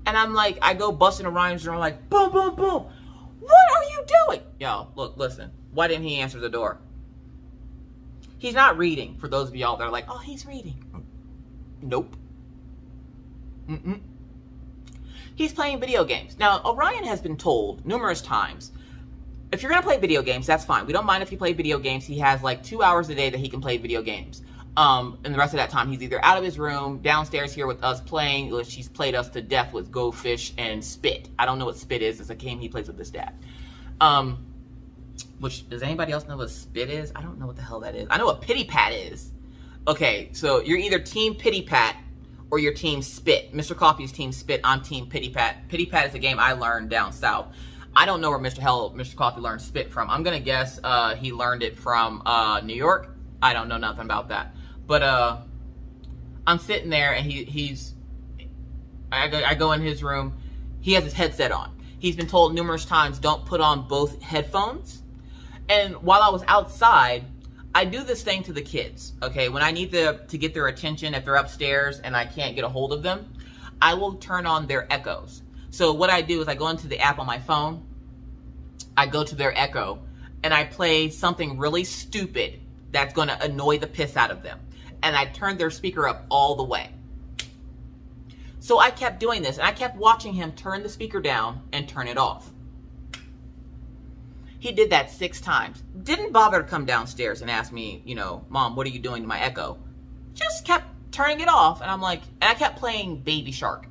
and I'm like, I go busting Orion's room, like, boom, boom, boom. What are you doing? Yo, look, listen. Why didn't he answer the door? He's not reading, for those of y'all that are like, oh, he's reading. Nope. Mm-mm. He's playing video games. Now, Orion has been told numerous times, if you're going to play video games, that's fine. We don't mind if you play video games. He has like two hours a day that he can play video games. Um, and the rest of that time, he's either out of his room, downstairs here with us playing. She's played us to death with Go Fish and Spit. I don't know what Spit is. It's a game he plays with his dad. Um, which, does anybody else know what Spit is? I don't know what the hell that is. I know what Pity Pat is. Okay, so you're either Team Pity Pat or your Team Spit. Mr. Coffee's Team Spit. I'm Team Pity Pat. Pity Pat is a game I learned down south. I don't know where Mr. Hell, Mr. Coffee learned Spit from. I'm gonna guess uh, he learned it from uh, New York. I don't know nothing about that. But uh, I'm sitting there and he he's I go, I go in his room. He has his headset on. He's been told numerous times don't put on both headphones. And while I was outside, I do this thing to the kids. Okay, when I need to to get their attention, if they're upstairs and I can't get a hold of them, I will turn on their echoes. So what I do is I go into the app on my phone. I go to their echo and I play something really stupid that's going to annoy the piss out of them and I turned their speaker up all the way. So I kept doing this, and I kept watching him turn the speaker down and turn it off. He did that six times. Didn't bother to come downstairs and ask me, you know, Mom, what are you doing to my Echo? Just kept turning it off, and I'm like, and I kept playing Baby Shark.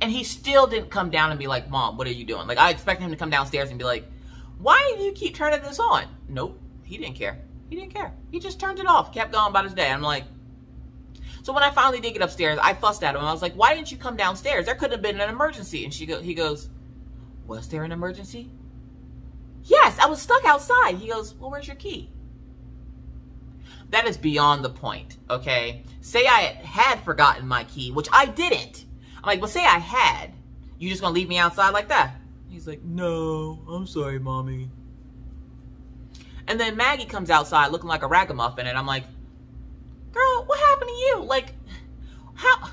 And he still didn't come down and be like, Mom, what are you doing? Like, I expected him to come downstairs and be like, why do you keep turning this on? Nope, he didn't care. He didn't care. He just turned it off, kept going about his day. I'm like, so when I finally did get upstairs, I fussed at him. I was like, why didn't you come downstairs? There could have been an emergency. And she go, he goes, was there an emergency? Yes, I was stuck outside. He goes, well, where's your key? That is beyond the point, okay? Say I had forgotten my key, which I didn't. I'm like, well, say I had. You just gonna leave me outside like that? He's like, no, I'm sorry, mommy. And then Maggie comes outside looking like a ragamuffin, and I'm like, girl, what happened to you? Like, how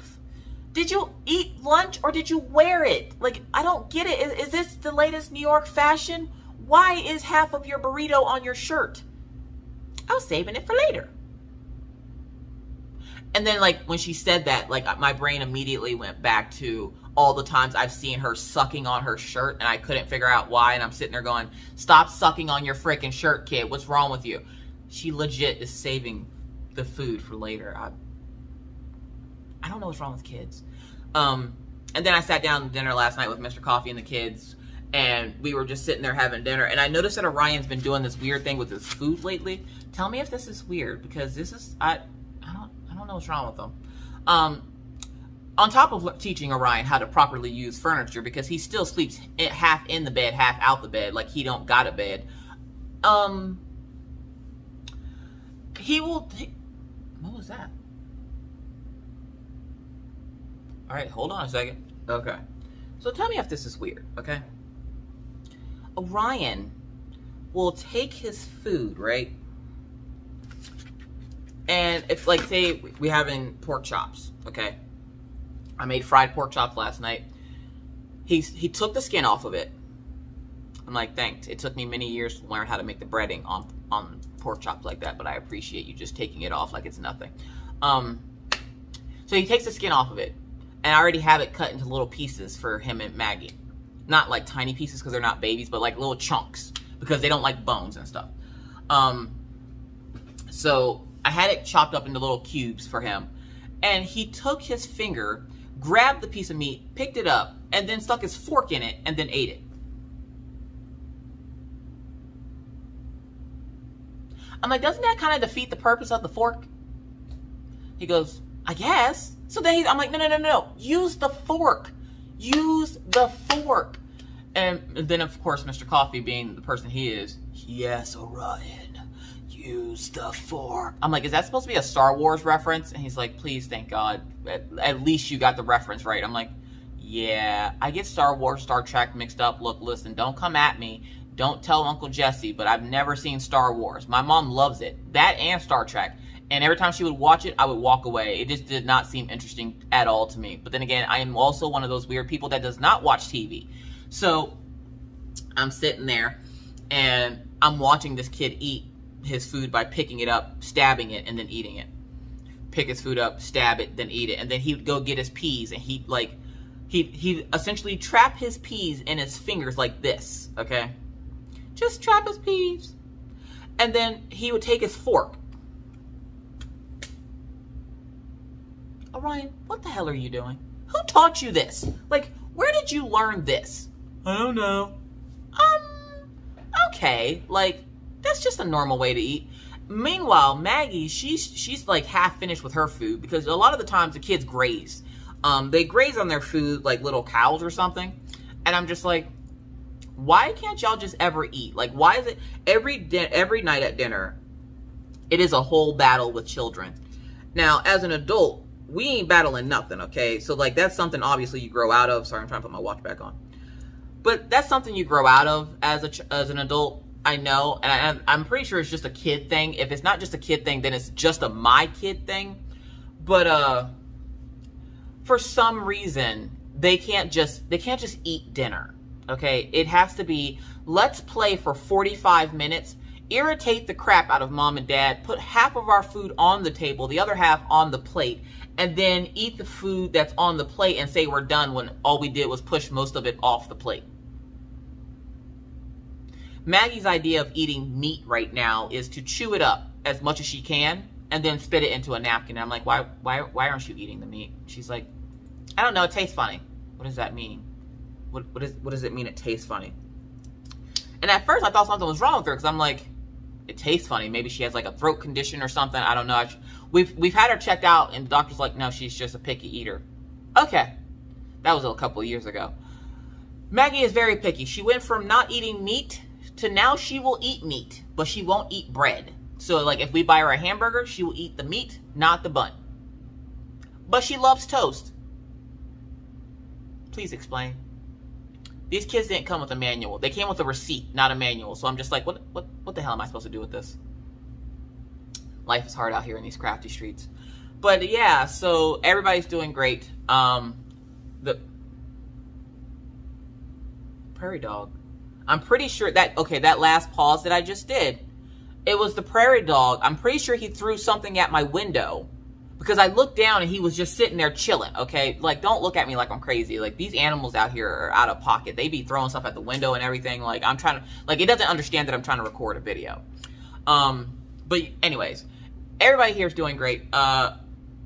did you eat lunch or did you wear it? Like, I don't get it. Is, is this the latest New York fashion? Why is half of your burrito on your shirt? I was saving it for later. And then, like, when she said that, like, my brain immediately went back to all the times I've seen her sucking on her shirt and I couldn't figure out why. And I'm sitting there going, stop sucking on your freaking shirt, kid. What's wrong with you? She legit is saving the food for later. I, I don't know what's wrong with kids. Um, and then I sat down to dinner last night with Mr. Coffee and the kids, and we were just sitting there having dinner. And I noticed that Orion's been doing this weird thing with his food lately. Tell me if this is weird because this is I I don't I don't know what's wrong with him. Um, on top of teaching Orion how to properly use furniture because he still sleeps half in the bed, half out the bed, like he don't got a bed. Um, he will. He, what was that? All right, hold on a second. Okay. So tell me if this is weird, okay? Orion will take his food, right? And if, like, say we having pork chops, okay? I made fried pork chops last night. He, he took the skin off of it. I'm like, thanks. It took me many years to learn how to make the breading on, on pork chops like that, but I appreciate you just taking it off like it's nothing. Um, so he takes the skin off of it, and I already have it cut into little pieces for him and Maggie. Not like tiny pieces because they're not babies, but like little chunks because they don't like bones and stuff. Um, so I had it chopped up into little cubes for him, and he took his finger, grabbed the piece of meat, picked it up, and then stuck his fork in it, and then ate it. I'm like, doesn't that kind of defeat the purpose of the fork? He goes, I guess. So then he's, I'm like, no, no, no, no. Use the fork. Use the fork. And then, of course, Mr. Coffee, being the person he is, yes, Orion, use the fork. I'm like, is that supposed to be a Star Wars reference? And he's like, please, thank God. At, at least you got the reference right. I'm like, yeah, I get Star Wars, Star Trek mixed up. Look, listen, don't come at me. Don't tell Uncle Jesse, but I've never seen Star Wars. My mom loves it. That and Star Trek. And every time she would watch it, I would walk away. It just did not seem interesting at all to me. But then again, I am also one of those weird people that does not watch TV. So I'm sitting there and I'm watching this kid eat his food by picking it up, stabbing it, and then eating it. Pick his food up, stab it, then eat it. And then he'd go get his peas and he'd like, he'd, he'd essentially trap his peas in his fingers like this, okay? Just trap his peas. And then he would take his fork. Orion, what the hell are you doing? Who taught you this? Like, where did you learn this? I don't know. Um, okay. Like, that's just a normal way to eat. Meanwhile, Maggie, she's she's like half finished with her food because a lot of the times the kids graze. Um, they graze on their food like little cows or something. And I'm just like, why can't y'all just ever eat? Like, why is it every every night at dinner, it is a whole battle with children. Now, as an adult, we ain't battling nothing, okay? So, like, that's something obviously you grow out of. Sorry, I'm trying to put my watch back on. But that's something you grow out of as a as an adult. I know, and I, I'm pretty sure it's just a kid thing. If it's not just a kid thing, then it's just a my kid thing. But uh, for some reason, they can't just they can't just eat dinner okay? It has to be, let's play for 45 minutes, irritate the crap out of mom and dad, put half of our food on the table, the other half on the plate, and then eat the food that's on the plate and say we're done when all we did was push most of it off the plate. Maggie's idea of eating meat right now is to chew it up as much as she can and then spit it into a napkin. And I'm like, why, why, why aren't you eating the meat? She's like, I don't know. It tastes funny. What does that mean? What, what, is, what does it mean it tastes funny? And at first I thought something was wrong with her because I'm like, it tastes funny. Maybe she has like a throat condition or something. I don't know. We've we've had her checked out, and the doctor's like, no, she's just a picky eater. Okay, that was a couple years ago. Maggie is very picky. She went from not eating meat to now she will eat meat, but she won't eat bread. So like if we buy her a hamburger, she will eat the meat, not the bun. But she loves toast. Please explain. These kids didn't come with a manual. They came with a receipt, not a manual. So I'm just like, what what what the hell am I supposed to do with this? Life is hard out here in these crafty streets. But yeah, so everybody's doing great. Um the prairie dog. I'm pretty sure that okay, that last pause that I just did, it was the prairie dog. I'm pretty sure he threw something at my window because I looked down and he was just sitting there chilling, okay? Like, don't look at me like I'm crazy. Like, these animals out here are out of pocket. They be throwing stuff at the window and everything. Like, I'm trying to, like, it doesn't understand that I'm trying to record a video. Um, but anyways, everybody here is doing great. Uh,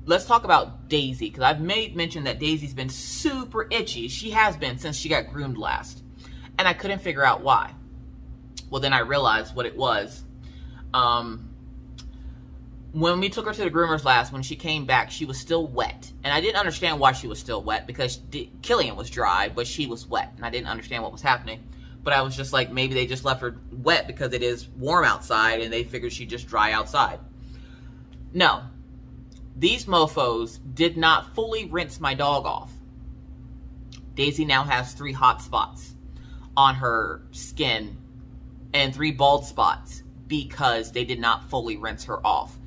let's talk about Daisy because I've made mention that Daisy's been super itchy. She has been since she got groomed last. And I couldn't figure out why. Well, then I realized what it was. Um, when we took her to the groomers last, when she came back, she was still wet. And I didn't understand why she was still wet because Killian was dry, but she was wet. And I didn't understand what was happening. But I was just like, maybe they just left her wet because it is warm outside and they figured she'd just dry outside. No. These mofos did not fully rinse my dog off. Daisy now has three hot spots on her skin and three bald spots because they did not fully rinse her off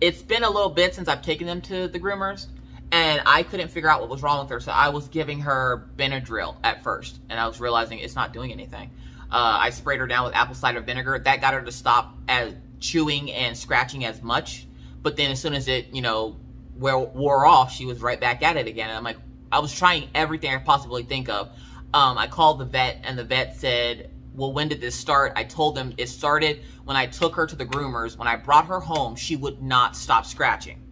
it's been a little bit since I've taken them to the groomers, and I couldn't figure out what was wrong with her. So I was giving her Benadryl at first, and I was realizing it's not doing anything. Uh, I sprayed her down with apple cider vinegar. That got her to stop as chewing and scratching as much. But then as soon as it, you know, wore off, she was right back at it again. And I'm like, I was trying everything I possibly think of. Um, I called the vet, and the vet said well, when did this start? I told them it started when I took her to the groomers. When I brought her home, she would not stop scratching.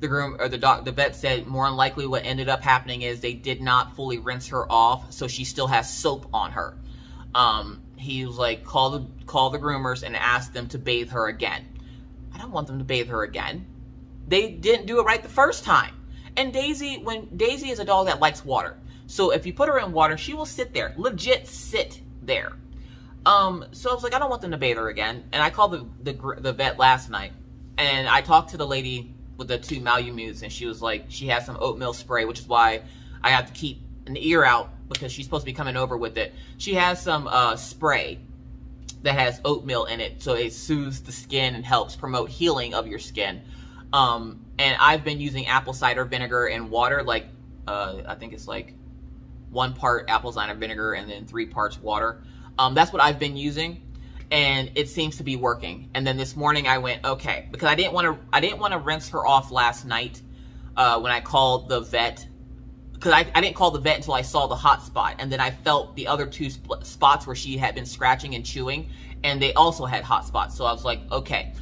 The groom or the doc, the vet said more than likely what ended up happening is they did not fully rinse her off, so she still has soap on her. Um, he was like, call the call the groomers and ask them to bathe her again. I don't want them to bathe her again. They didn't do it right the first time. And Daisy, when Daisy is a dog that likes water, so if you put her in water, she will sit there, legit sit there. Um, so I was like, I don't want them to bathe her again. And I called the, the, the vet last night. And I talked to the lady with the two Malamutes. And she was like, she has some oatmeal spray, which is why I have to keep an ear out because she's supposed to be coming over with it. She has some uh, spray that has oatmeal in it. So it soothes the skin and helps promote healing of your skin. Um, and I've been using apple cider vinegar and water. Like, uh, I think it's like one part apple cider vinegar and then three parts water. Um, that's what I've been using and it seems to be working. And then this morning I went, okay, because I didn't want to, I didn't want to rinse her off last night uh, when I called the vet, because I, I didn't call the vet until I saw the hot spot. And then I felt the other two sp spots where she had been scratching and chewing, and they also had hot spots. So I was like, okay,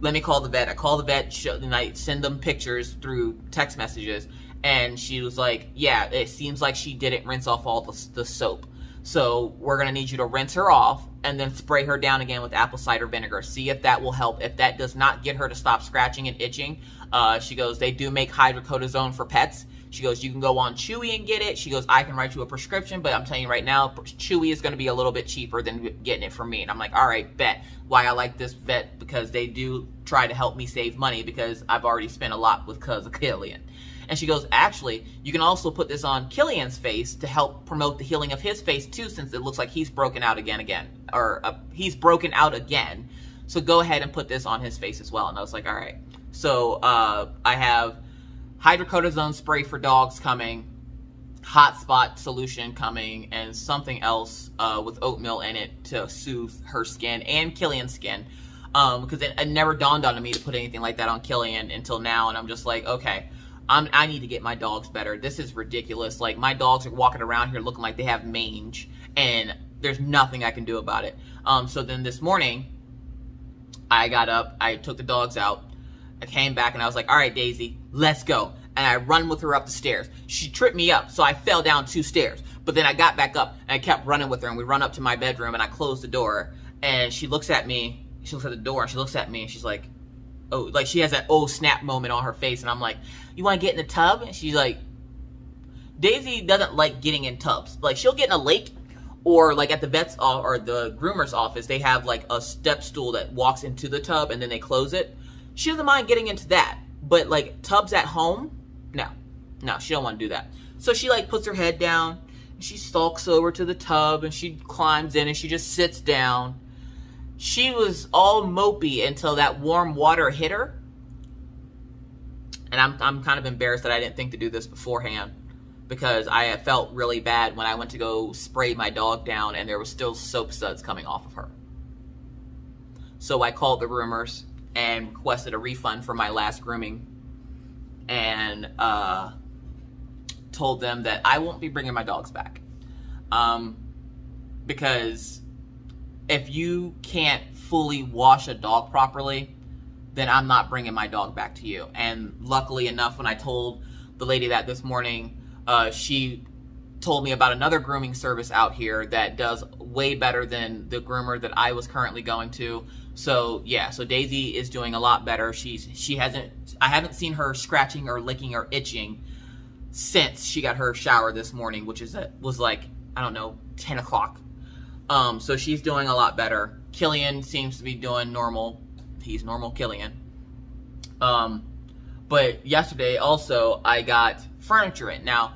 let me call the vet. I call the vet, show, and I send them pictures through text messages. And she was like, yeah, it seems like she didn't rinse off all the, the soap. So we're going to need you to rinse her off and then spray her down again with apple cider vinegar. See if that will help. If that does not get her to stop scratching and itching, uh, she goes, they do make hydrocortisone for pets. She goes, you can go on Chewy and get it. She goes, I can write you a prescription, but I'm telling you right now, Chewy is going to be a little bit cheaper than getting it from me. And I'm like, all right, bet. Why I like this vet because they do try to help me save money because I've already spent a lot with cuz of Killian. And she goes, actually, you can also put this on Killian's face to help promote the healing of his face too, since it looks like he's broken out again, again, or uh, he's broken out again. So go ahead and put this on his face as well. And I was like, all right. So uh, I have hydrocortisone spray for dogs coming, hot spot solution coming, and something else uh, with oatmeal in it to soothe her skin and Killian's skin. Um, because it, it never dawned on me to put anything like that on Killian until now, and I'm just like, okay, I'm, I need to get my dogs better. This is ridiculous. Like, my dogs are walking around here looking like they have mange, and there's nothing I can do about it. Um, so then this morning, I got up, I took the dogs out, I came back, and I was like, all right, Daisy, let's go. And I run with her up the stairs. She tripped me up, so I fell down two stairs. But then I got back up, and I kept running with her, and we run up to my bedroom, and I closed the door. and she looks at me. She looks at the door and she looks at me and she's like, "Oh, like she has that oh snap moment on her face." And I'm like, "You want to get in the tub?" And she's like, "Daisy doesn't like getting in tubs. Like she'll get in a lake." Or like at the vet's or the groomer's office, they have like a step stool that walks into the tub and then they close it. She doesn't mind getting into that, but like tubs at home, no, no, she don't want to do that. So she like puts her head down she stalks over to the tub and she climbs in and she just sits down. She was all mopey until that warm water hit her. And I'm, I'm kind of embarrassed that I didn't think to do this beforehand because I felt really bad when I went to go spray my dog down and there was still soap suds coming off of her. So I called the groomers and requested a refund for my last grooming. And uh, told them that I won't be bringing my dogs back. Um, because if you can't fully wash a dog properly, then I'm not bringing my dog back to you. And luckily enough, when I told the lady that this morning, uh, she told me about another grooming service out here that does way better than the groomer that I was currently going to. So yeah, so Daisy is doing a lot better. She's she hasn't I haven't seen her scratching or licking or itching since she got her shower this morning, which is a, was like I don't know 10 o'clock. Um, so she's doing a lot better. Killian seems to be doing normal. He's normal Killian. Um, but yesterday also I got furniture in. Now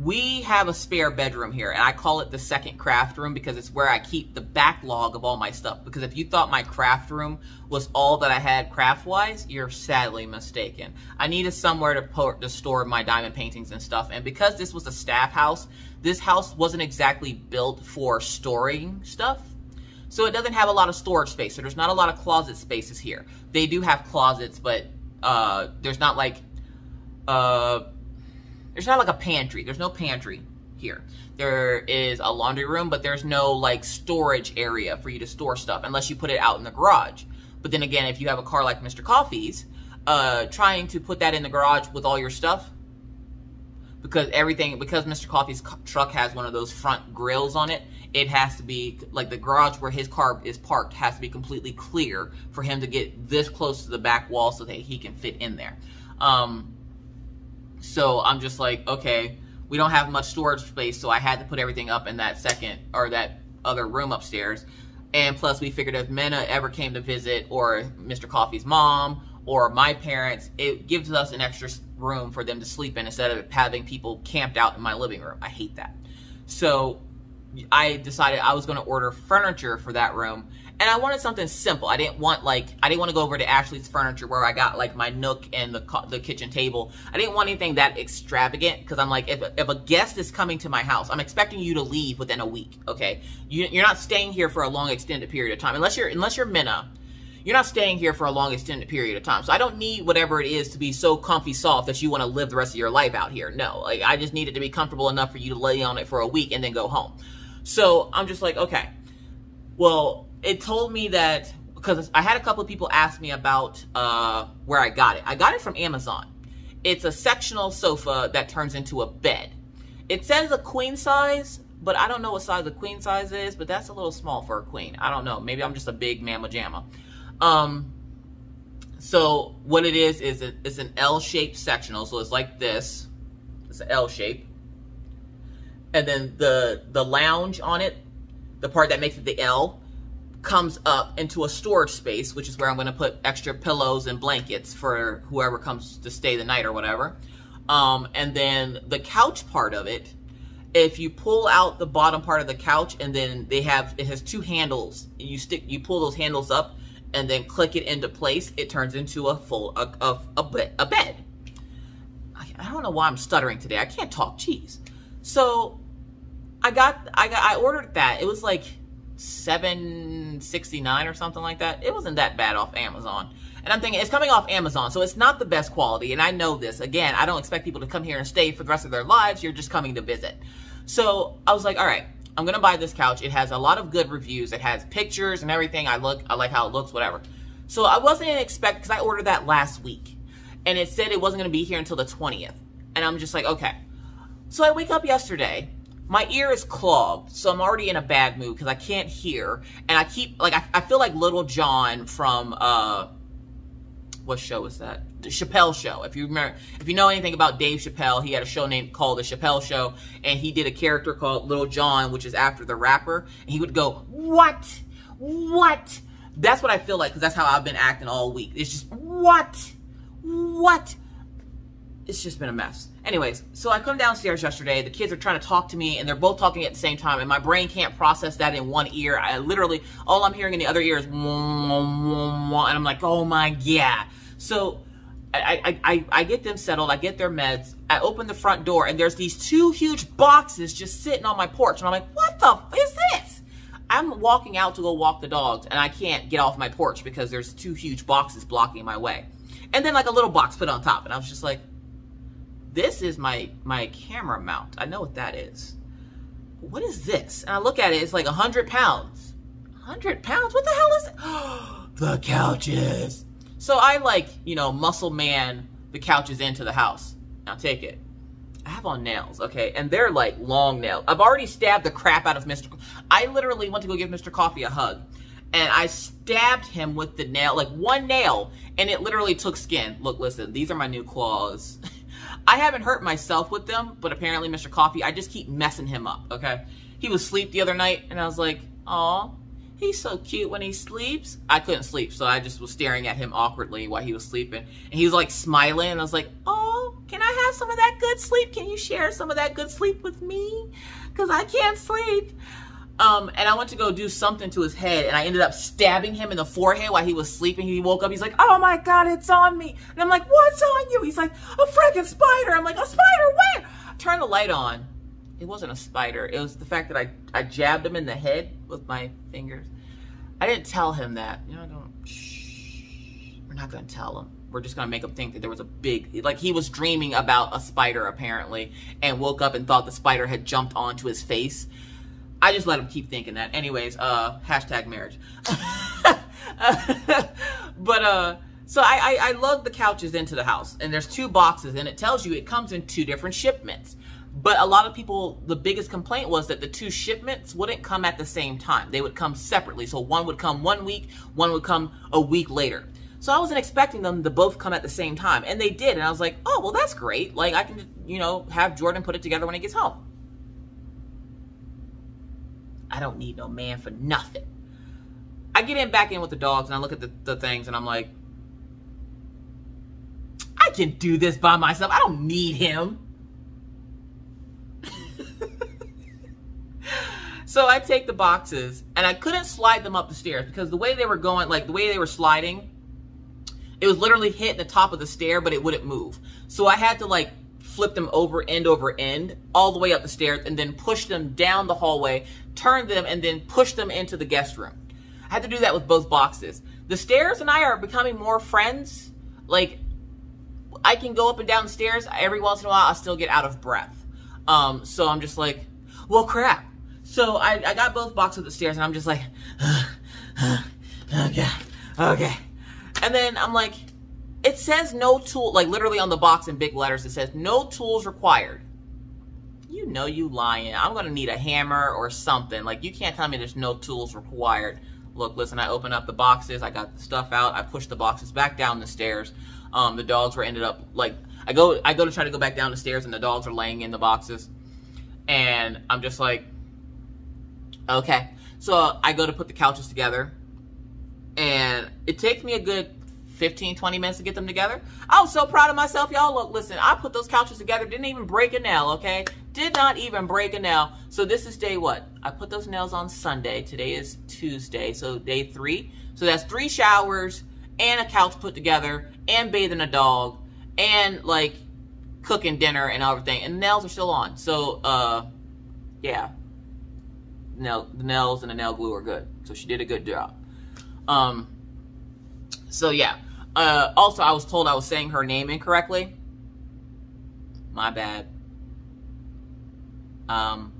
we have a spare bedroom here and I call it the second craft room because it's where I keep the backlog of all my stuff. Because if you thought my craft room was all that I had craft wise, you're sadly mistaken. I needed somewhere to to store my diamond paintings and stuff. And because this was a staff house, this house wasn't exactly built for storing stuff. So it doesn't have a lot of storage space. So there's not a lot of closet spaces here. They do have closets, but uh, there's not like uh, there's not like a pantry. There's no pantry here. There is a laundry room, but there's no like storage area for you to store stuff unless you put it out in the garage. But then again, if you have a car like Mr. Coffee's, uh, trying to put that in the garage with all your stuff, because everything, because Mr. Coffee's truck has one of those front grills on it, it has to be, like the garage where his car is parked has to be completely clear for him to get this close to the back wall so that he can fit in there. Um, so I'm just like, okay, we don't have much storage space, so I had to put everything up in that second or that other room upstairs. And plus, we figured if Mena ever came to visit, or Mr. Coffee's mom, or my parents, it gives us an extra room for them to sleep in instead of having people camped out in my living room. I hate that. So I decided I was going to order furniture for that room and I wanted something simple. I didn't want like I didn't want to go over to Ashley's Furniture where I got like my nook and the the kitchen table. I didn't want anything that extravagant because I'm like if if a guest is coming to my house, I'm expecting you to leave within a week. Okay, you, you're not staying here for a long extended period of time unless you're unless you're Minna. You're not staying here for a long extended period of time. So I don't need whatever it is to be so comfy soft that you want to live the rest of your life out here. No, like I just need it to be comfortable enough for you to lay on it for a week and then go home. So I'm just like, okay, well, it told me that because I had a couple of people ask me about uh, where I got it. I got it from Amazon. It's a sectional sofa that turns into a bed. It says a queen size, but I don't know what size a queen size is, but that's a little small for a queen. I don't know. Maybe I'm just a big mamma jamma. Um, so what it is, is it, it's an L-shaped sectional. So it's like this. It's an L shape. And then the, the lounge on it, the part that makes it the L, comes up into a storage space, which is where I'm going to put extra pillows and blankets for whoever comes to stay the night or whatever. Um, and then the couch part of it, if you pull out the bottom part of the couch and then they have, it has two handles. You stick, you pull those handles up and then click it into place. It turns into a full, a, a, a, bed, a bed. I, I don't know why I'm stuttering today. I can't talk. Jeez. So I got, I got, I ordered that. It was like 769 or something like that. It wasn't that bad off Amazon. And I'm thinking, it's coming off Amazon, so it's not the best quality. And I know this. Again, I don't expect people to come here and stay for the rest of their lives. You're just coming to visit. So I was like, all right, I'm going to buy this couch. It has a lot of good reviews. It has pictures and everything. I look, I like how it looks, whatever. So I wasn't expect because I ordered that last week. And it said it wasn't going to be here until the 20th. And I'm just like, okay. So I wake up yesterday my ear is clogged, so I'm already in a bad mood because I can't hear, and I keep like I, I feel like Little John from uh, what show is that? The Chappelle Show. If you remember, if you know anything about Dave Chappelle, he had a show named called The Chappelle Show, and he did a character called Little John, which is after the rapper, and he would go, "What? What?" That's what I feel like because that's how I've been acting all week. It's just what, what. It's just been a mess. Anyways, so I come downstairs yesterday. The kids are trying to talk to me, and they're both talking at the same time, and my brain can't process that in one ear. I literally, all I'm hearing in the other ear is, and I'm like, oh my god. So I, I, I, I get them settled. I get their meds. I open the front door, and there's these two huge boxes just sitting on my porch, and I'm like, what the f is this? I'm walking out to go walk the dogs, and I can't get off my porch because there's two huge boxes blocking my way. And then like a little box put on top, and I was just like, this is my, my camera mount. I know what that is. What is this? And I look at it, it's like 100 pounds. 100 pounds? What the hell is it? the couches. So I like, you know, muscle man the couches into the house. Now take it. I have on nails, okay? And they're like long nails. I've already stabbed the crap out of Mr. I literally went to go give Mr. Coffee a hug. And I stabbed him with the nail, like one nail, and it literally took skin. Look, listen, these are my new claws. I haven't hurt myself with them, but apparently Mr. Coffee, I just keep messing him up, okay? He was asleep the other night, and I was like, "Aw, he's so cute when he sleeps." I couldn't sleep, so I just was staring at him awkwardly while he was sleeping. And he was like smiling, and I was like, "Oh, can I have some of that good sleep? Can you share some of that good sleep with me? Because I can't sleep." Um, and I went to go do something to his head, and I ended up stabbing him in the forehead while he was sleeping. He woke up, he's like, oh my God, it's on me. And I'm like, what's on you? He's like, a freaking spider. I'm like, a spider where? Turn the light on. It wasn't a spider. It was the fact that I, I jabbed him in the head with my fingers. I didn't tell him that. You know, don't, shh. We're not to tell him. We're just to make him think that there was a big, like he was dreaming about a spider apparently, and woke up and thought the spider had jumped onto his face. I just let him keep thinking that. Anyways, uh, hashtag marriage. but, uh, so I, I, I lug the couches into the house and there's two boxes and it tells you it comes in two different shipments. But a lot of people, the biggest complaint was that the two shipments wouldn't come at the same time. They would come separately. So one would come one week, one would come a week later. So I wasn't expecting them to both come at the same time. And they did. And I was like, oh, well, that's great. Like I can, you know, have Jordan put it together when he gets home. I don't need no man for nothing. I get in back in with the dogs and I look at the, the things and I'm like, I can do this by myself. I don't need him. so I take the boxes and I couldn't slide them up the stairs because the way they were going, like the way they were sliding, it was literally hitting the top of the stair, but it wouldn't move. So I had to like flip them over end over end all the way up the stairs and then push them down the hallway, turn them and then push them into the guest room. I had to do that with both boxes. The stairs and I are becoming more friends. Like I can go up and down the stairs every once in a while. I still get out of breath. Um, so I'm just like, well, crap. So I, I got both boxes of the stairs and I'm just like, uh okay, okay. And then I'm like, it says no tool, like literally on the box in big letters, it says no tools required. You know you lying. I'm to need a hammer or something. Like you can't tell me there's no tools required. Look, listen, I open up the boxes. I got the stuff out. I push the boxes back down the stairs. Um, the dogs were ended up like, I go, I go to try to go back down the stairs and the dogs are laying in the boxes. And I'm just like, okay. So I go to put the couches together and it takes me a good 15, 20 minutes to get them together. I was so proud of myself. Y'all look, listen, I put those couches together, didn't even break a nail, okay? Did not even break a nail. So this is day what? I put those nails on Sunday. Today is Tuesday, so day three. So that's three showers and a couch put together and bathing a dog and like cooking dinner and everything. And nails are still on. So, uh, yeah. Nail, the nails and the nail glue are good. So she did a good job. Um, so yeah. Uh, also, I was told I was saying her name incorrectly. My bad. Um,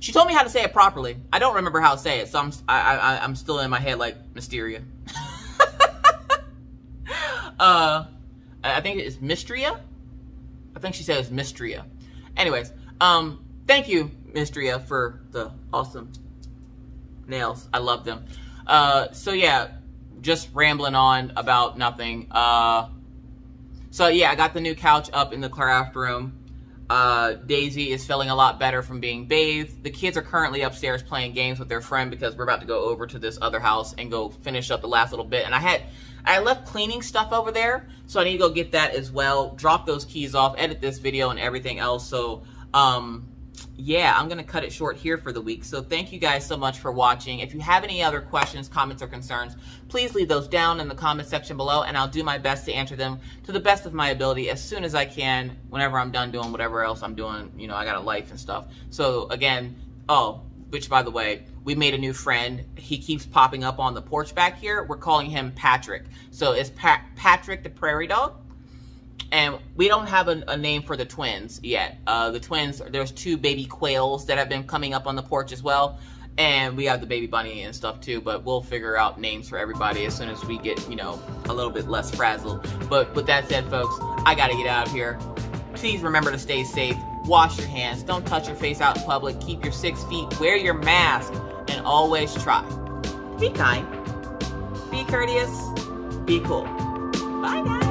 she told me how to say it properly. I don't remember how to say it, so I'm I, I I'm still in my head like Mysteria. uh, I think it's Mystria. I think she says Mystria. Anyways, um, thank you, Mistria for the awesome nails. I love them. Uh, so yeah, just rambling on about nothing. Uh, so yeah, I got the new couch up in the craft room. Uh, Daisy is feeling a lot better from being bathed. The kids are currently upstairs playing games with their friend because we're about to go over to this other house and go finish up the last little bit. And I had, I left cleaning stuff over there, so I need to go get that as well. Drop those keys off, edit this video and everything else. So, um, yeah, I'm going to cut it short here for the week. So thank you guys so much for watching. If you have any other questions, comments, or concerns, please leave those down in the comment section below, and I'll do my best to answer them to the best of my ability as soon as I can whenever I'm done doing whatever else I'm doing. You know, I got a life and stuff. So again, oh, which by the way, we made a new friend. He keeps popping up on the porch back here. We're calling him Patrick. So it's pa Patrick the Prairie Dog and we don't have a, a, name for the twins yet. Uh, the twins, there's two baby quails that have been coming up on the porch as well. And we have the baby bunny and stuff too, but we'll figure out names for everybody as soon as we get, you know, a little bit less frazzled. But with that said, folks, I gotta get out of here. Please remember to stay safe, wash your hands, don't touch your face out in public, keep your six feet, wear your mask, and always try. Be kind, be courteous, be cool. Bye, guys.